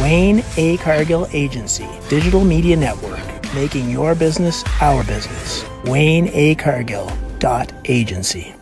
Wayne A. Cargill Agency, Digital Media Network, making your business our business. Wayne A. Cargill dot agency.